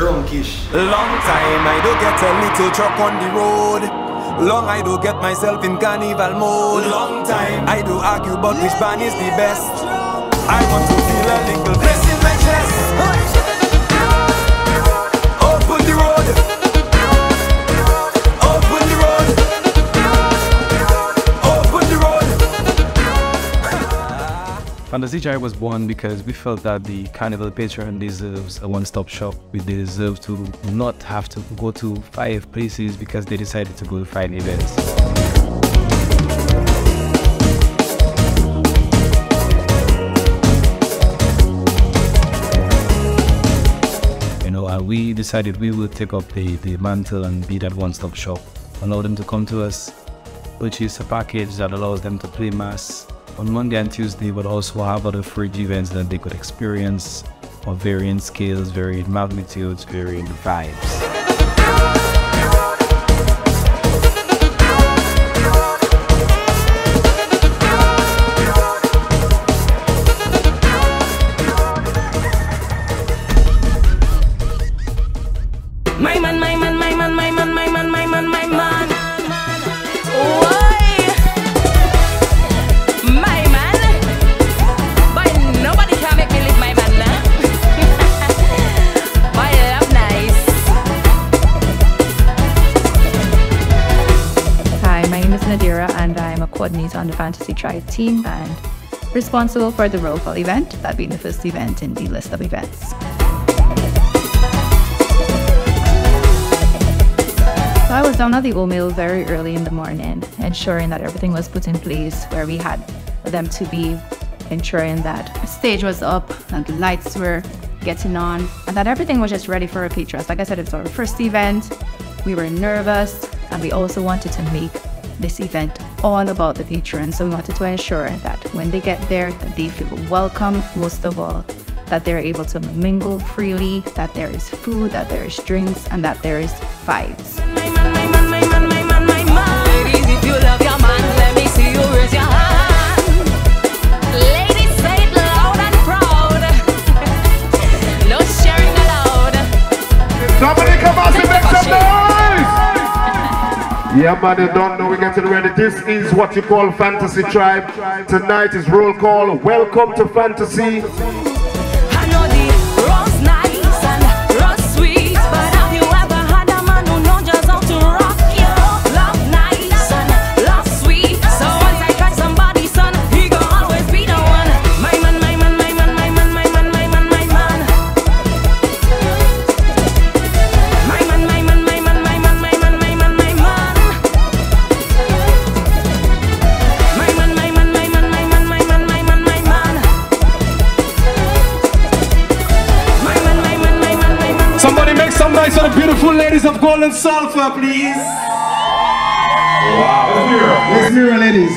drunkish. Long time I do get a little truck on the road. Long I do get myself in carnival mode. Long time I do argue about which band is the best. I want to feel a little bliss Fantacy Tribe was born because we felt that the Carnival patron deserves a one-stop shop. We deserve to not have to go to five places because they decided to go to five events. You know, and we decided we would take up the, the mantle and be that one-stop shop. Allow them to come to us, purchase a package that allows them to play mas on Monday and Tuesday, but also have other fringe events that they could experience of varying scales, varying magnitudes, varying vibes. Fantacy Tribe team and responsible for the roll call event, that being the first event in the list of events. So I was down at the Old Mill very early in the morning, ensuring that everything was put in place where we had them to be, ensuring that the stage was up and the lights were getting on, and that everything was just ready for our patrons. Like I said, it's our first event. We were nervous, and we also wanted to make this event all about the patrons. So we wanted to ensure that when they get there, that they feel welcome, most of all, that they're able to mingle freely, that there is food, that there is drinks, and that there is vibes. Yeah, man, you don't know. We're getting ready. This is what you call Fantacy Tribe. Tonight is roll call. Welcome to Fantasy. Ladies of Sulfur, please. Wow. Let's mirror, ladies.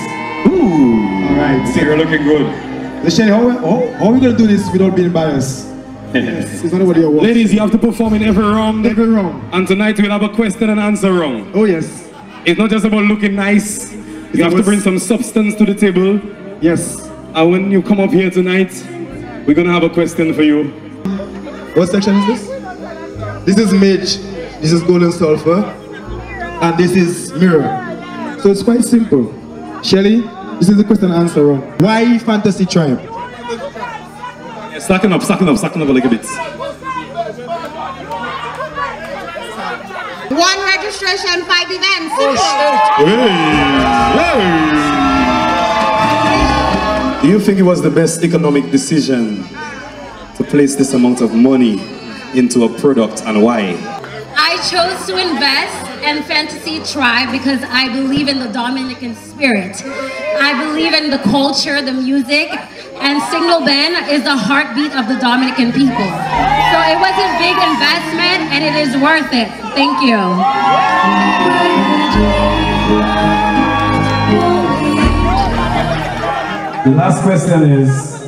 Ooh. All right. See, you're looking good. Listen, how, how, how are we going to do this without being biased? yes, It's not what you want. Ladies, you have to perform in every round. Every round. And tonight we'll have a question and answer round. Oh, yes. It's not just about looking nice. You have to bring some substance to the table. Yes. And when you come up here tonight, we're gonna have a question for you. What section is this? This is Midge. This is Golden Sulfur. And this is Mirror. So it's quite simple. Shelly, this is the question and answer round. Why Fantacy Tribe? Yeah, Slacken up, slacken up, slacken up a little bit. One registration, five events. Oh, Do you think it was the best economic decision to place this amount of money into a product and why? I chose to invest in Fantacy Tribe because I believe in the Dominican spirit. I believe in the culture, the music, and Signal Band is the heartbeat of the Dominican people. So it was a big investment and it is worth it. Thank you. The last question is,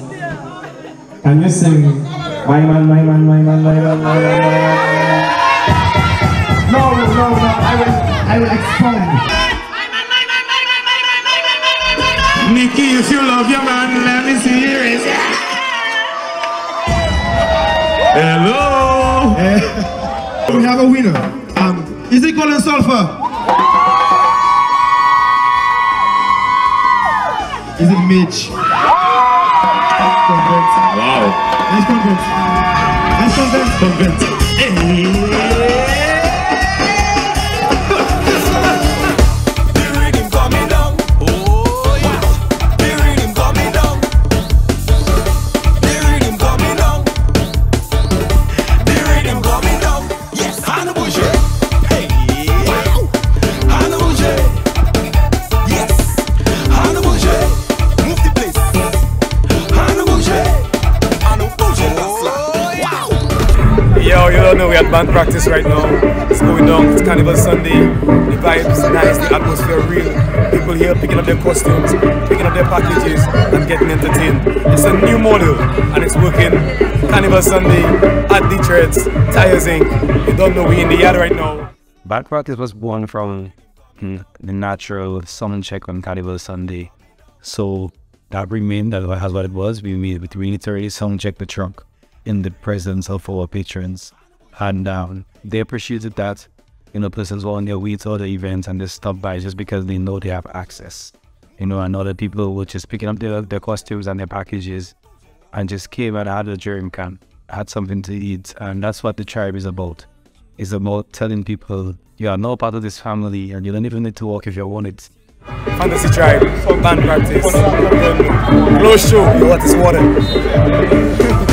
can you sing My Man, My Man, My Man, My Man, My Man, My Man? No, no, no, I will, I will expound. Nikki, if you love your man, let me see your raise. Hello. We have a winner. Um, is it Golden Sulfur? Is it Mitch? Wow. Nice convent. Nice convent. Convent. The band practice right now. It's going down, it's Carnival Sunday. The vibes nice, the atmosphere real. People here picking up their costumes, picking up their packages, and getting entertained. It's a new model, and it's working. Carnival Sunday at Detroit's Tires Inc. You don't know, we in the yard right now. Band Practice was born from mm, the natural sun check on Carnival Sunday. So that remained, that was what it was. We made we literally sound check the trunk in the presence of our patrons. And um, they appreciated that. You know, persons were on their way to other events and they stopped by just because they know they have access. You know, and other people were just picking up their, their costumes and their packages and just came and had a drink and had something to eat. And that's what the tribe is about. It's about telling people you are now part of this family and you don't even need to walk if you want it. Fantacy Tribe, for band practice. GloSho, want this water.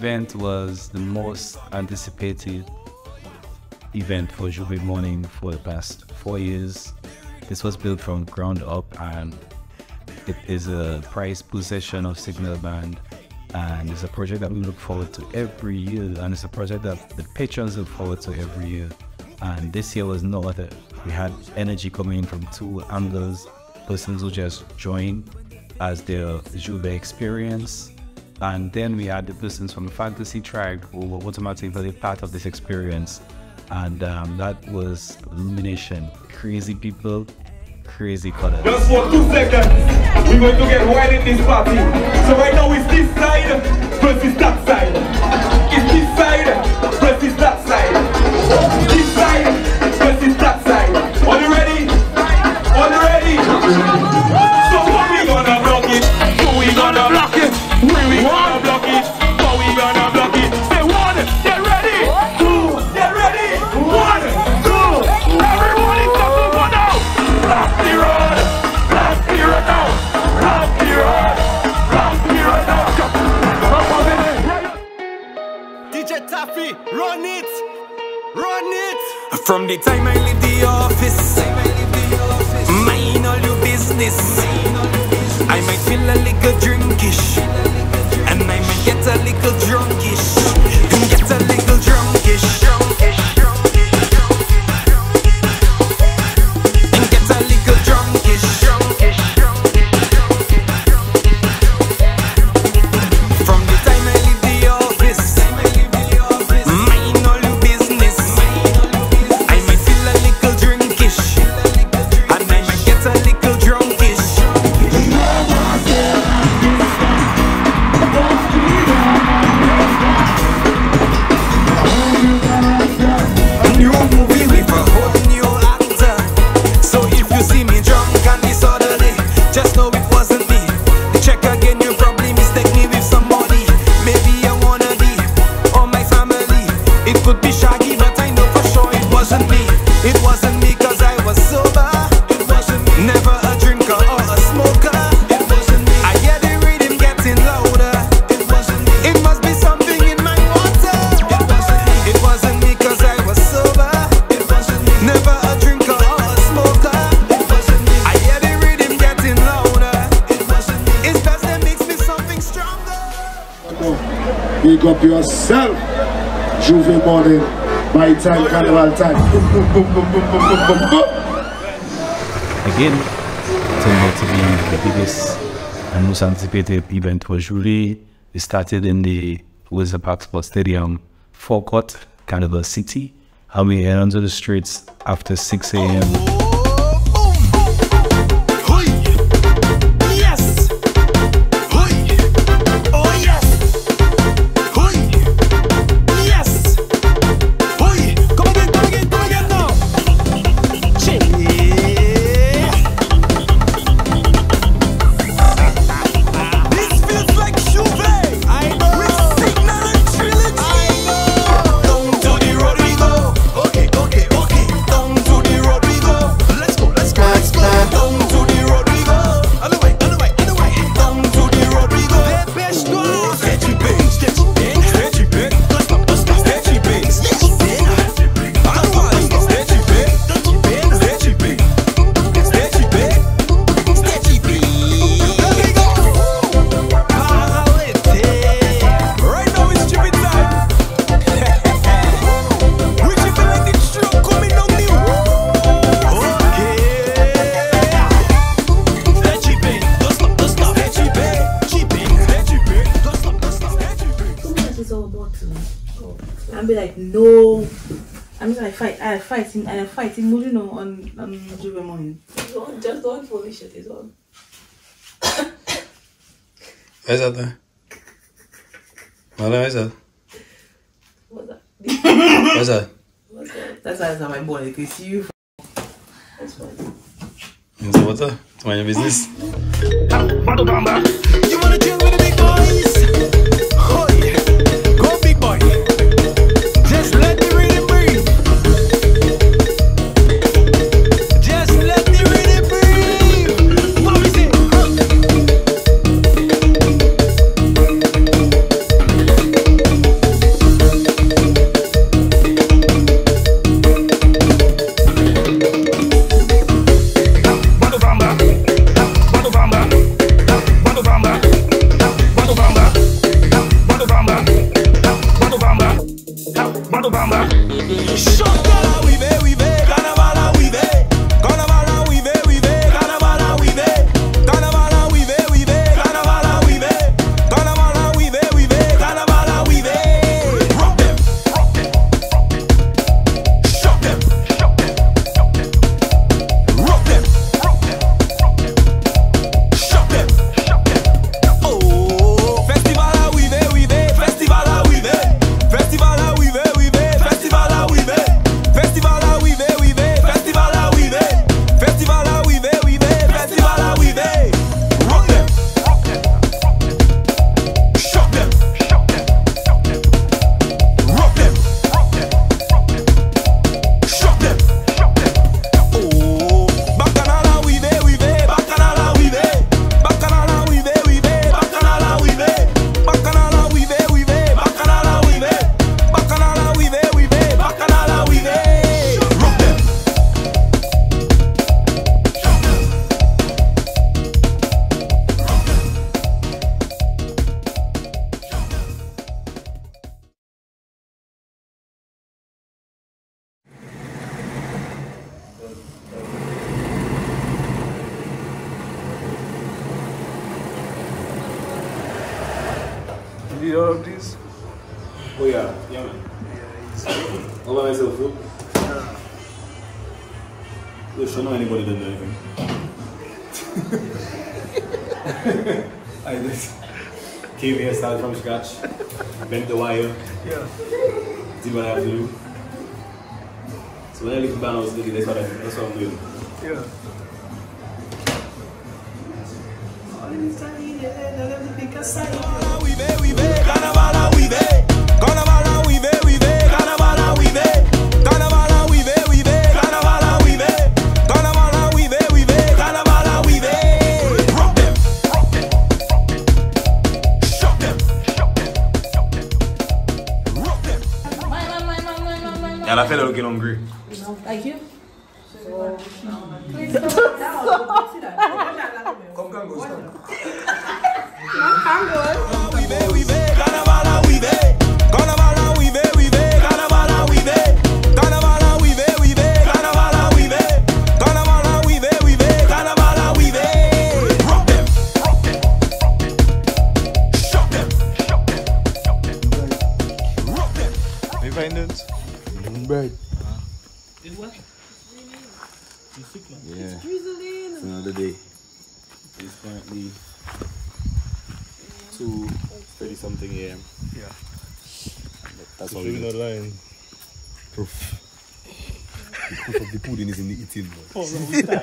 event was the most anticipated event for J'ouvert Morning for the past four years. This was built from ground up and it is a prized possession of Signal Band. And it's a project that we look forward to every year. And it's a project that the patrons look forward to every year. And this year was no other. We had energy coming in from two angles, persons who just joined as their J'ouvert experience and then we had the persons from the Fantacy Tribe who were automatically part of this experience and um, that was illumination crazy people crazy colors Just for two seconds, we're going to get wild in this party. So right now it's this side versus that side. It's this side versus that side. This side versus that side. Are you ready? Are you ready? DJ run it, run it. From the time I leave the office, mind all your business. I might feel a little drinkish, and I might get a little drunkish, get a little drunkish, Big up yourself. J'ouvert morning. By time, carnival time. Again, turned out to be the biggest and most anticipated event was Julie. It started in the Windsor Park Sports Stadium forecourt, o'clock, of city. And we head onto the streets after 6 a.m. fight, uh, I fight him, uh, I fight him Mourinho on, on J'ouvert morning. Just all, just all foolish shit, it's all. Where's that there? Well, where's that? What's that? Where's that? What's that? That's my boy. it's you. That's fine. It's water. It's my business. You wanna chill with the big boys? Oh yeah. Go big boy. Just let me I just came here, started from scratch, bent the wire, yeah. did what I have to do. So when I leave the band, I was thinking, that's what, I, that's what I'm doing. Yeah. Pudding is in the eating.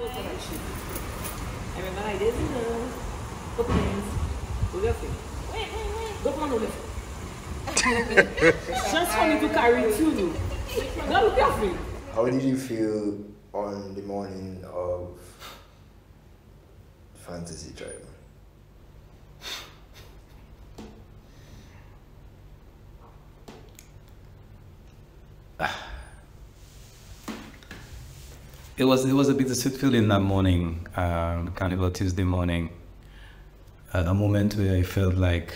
Oh, bro. I remember I did, you know, openings. Go left it. Go on the left. Just for me to carry it through you. Go look at me. How did you feel on the morning of Fantacy Tribe? It was it was a bittersweet feeling that morning, um, Carnival Tuesday morning. Uh, a moment where I felt like,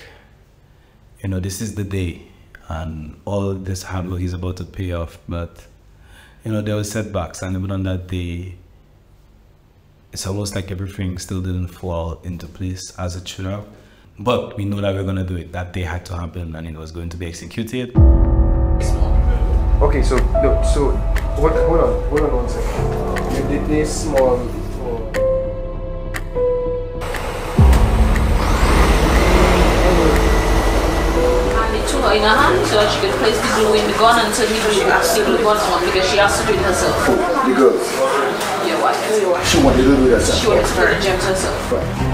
you know, this is the day, and all this hard work is about to pay off. But, you know, there were setbacks, and even on that day, it's almost like everything still didn't fall into place as it should have. But we know that we're gonna do it. That day had to happen, and it was going to be executed. Okay, so look, so hold, hold on, hold on one second. You did this small for hand it in her hand so that she could place the glue in the gun until he she actually glue gun on because she has to do it herself. Oh, the girl. Your wife. Your wife. She wanted to do that. She wanted to burn gems herself.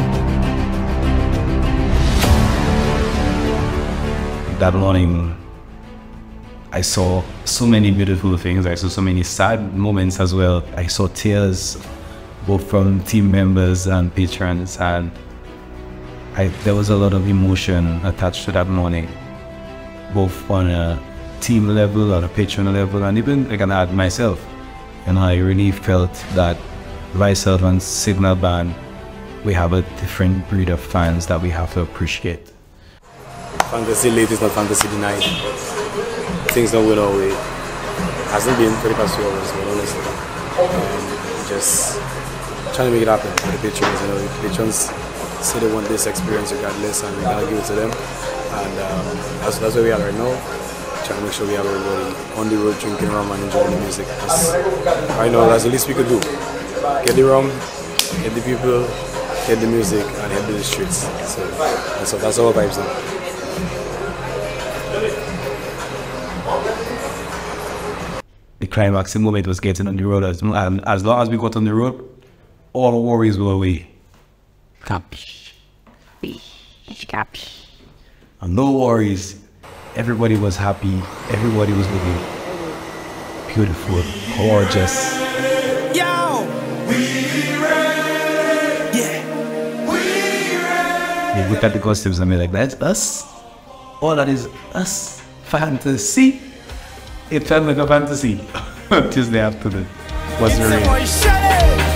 that morning I saw so many beautiful things. I saw so many sad moments as well. I saw tears both from team members and patrons and I, there was a lot of emotion attached to that morning, both on a team level, on a patron level, and even I can add myself. And I really felt that myself and Signal Band, we have a different breed of fans that we have to appreciate. Fantasy late is not fantasy denied. Things don't win our way. Hasn't been for the past few hours, but honestly. Um, just trying to make it happen for the patrons. You know, the patrons say they want this experience regardless, and we gotta give it to them. And um, that's, that's where we are right now. Trying to make sure we have everybody on the road drinking rum and enjoying the music. That's, right now, that's the least we could do. Get the rum, get the people, get the music, and to the streets. So, so that's our vibes now. The climaxing moment was getting on the road. As, and as long as we got on the road, all the worries were away. Capish. Capish. And no worries. Everybody was happy. Everybody was looking beautiful, gorgeous. Yo! They looked at the costumes and be like, that's us. All that is us. Fantasy. It felt like a fantasy. Tuesday afternoon was It's a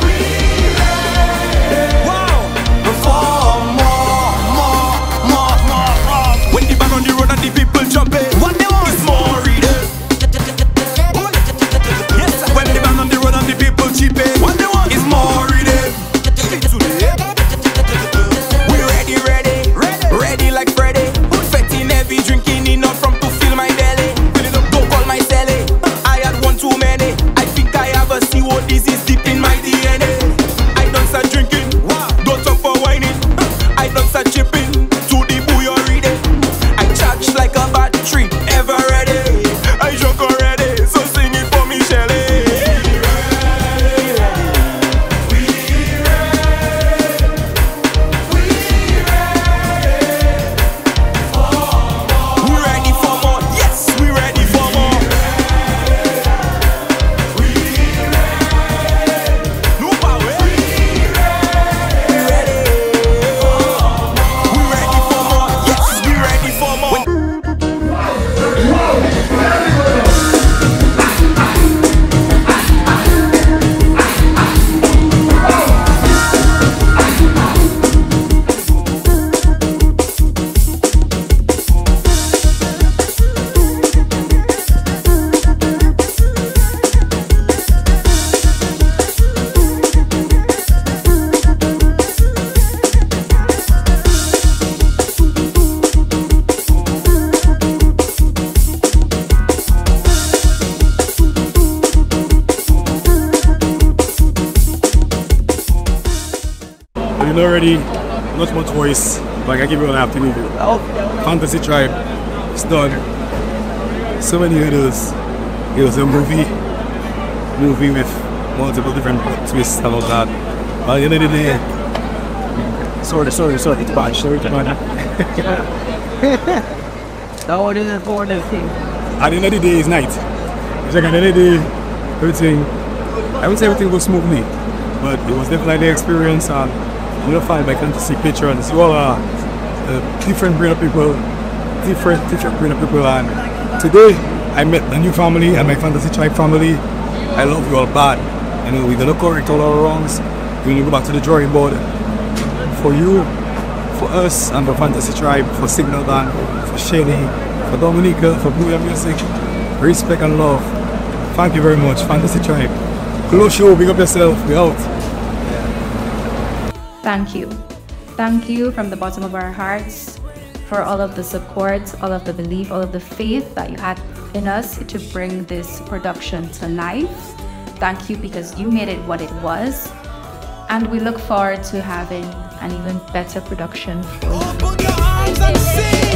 you know already, not much voice, but I give you what I have to give you. Fantacy Tribe, it's done. So many hurdles. It was a movie, movie with multiple different twists and all that. But at the end of the day, Sorry, sorry, sorry, it's bad, sorry, it's bad. That one is important thing. at the end of the day, it's night. It's like at the end of the day, everything, I would say everything goes smoothly, but it was definitely an experience and you'll find my fantasy picture and you all are uh, different breed of people, different, different breed of people and today I met the new family and my Fantacy Tribe family. I love you all bad. You know, we're gonna correct all our wrongs. We're gonna go back to the drawing board for you, for us, and for Fantacy Tribe, for Signal Band, for Shelly, for Dominica, for Blue Music. Respect and love. Thank you very much, Fantacy Tribe. GloSho, big up yourself, we out. Thank you. Thank you from the bottom of our hearts for all of the support, all of the belief, all of the faith that you had in us to bring this production to life. Thank you because you made it what it was. And we look forward to having an even better production for you.